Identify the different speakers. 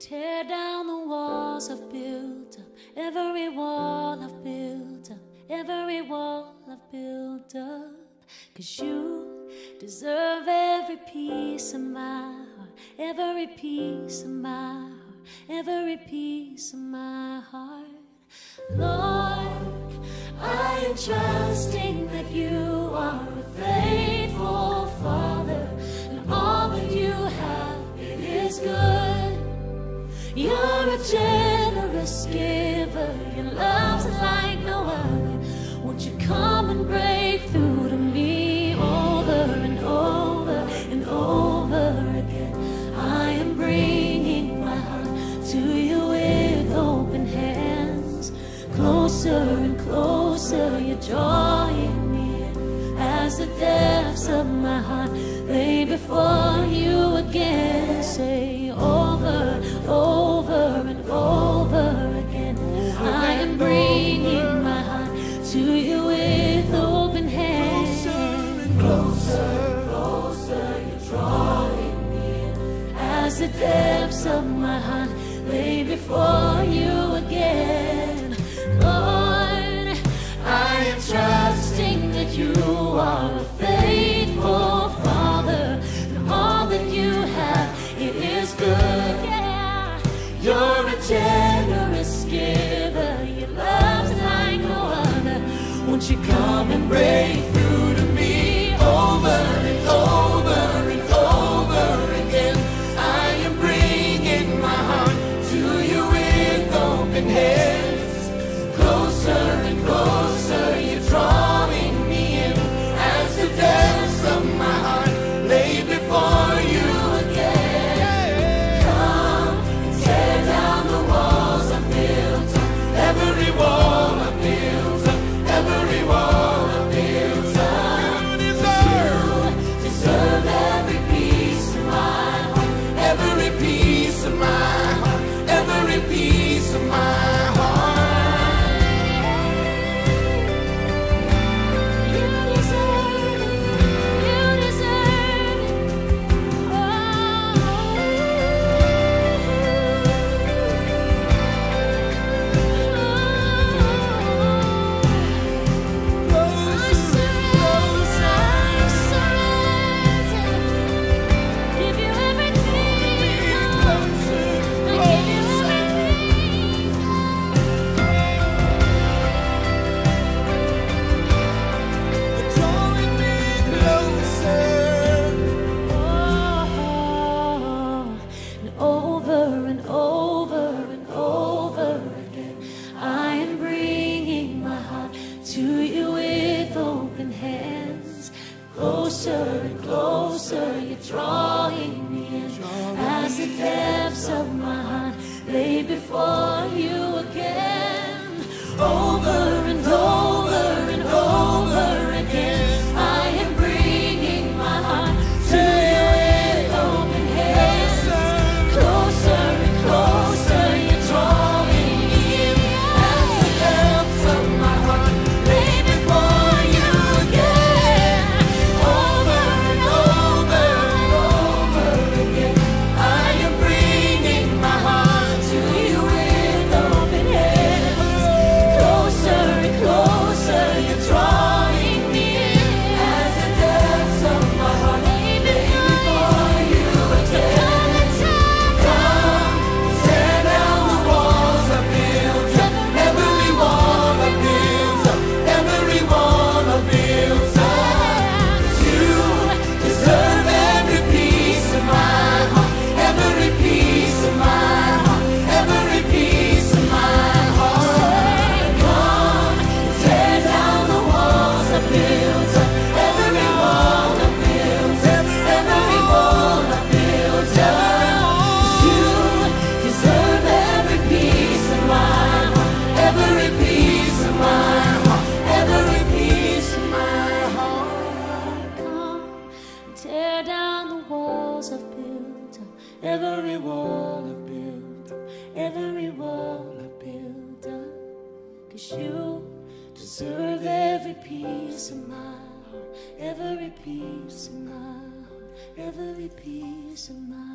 Speaker 1: Tear down the walls I've built up, every wall I've built up, every wall I've built up. Cause you deserve every piece of my heart, every piece of my heart, every piece of my heart. Lord, I am trusting that you is good. You're a generous giver, your love's like no other. Won't you come and break through to me over and over and over again? I am bringing my heart to you with open hands. Closer and closer, you're drawing me in as the depths of my heart lay before you again. Say depths of my heart lay before you again. Lord, I am trusting that you are a faithful Father, and all that you have, it is good. Yeah, you're a generous giver, your love's like no other. Won't you come and break over and over and over again, I am bringing my heart to you with open hands. Closer and closer, you're drawing me in as the depths of my heart lay before you every wall I've built up, every wall I've built up. Cause you deserve every piece of my heart, every piece of my heart, every piece of my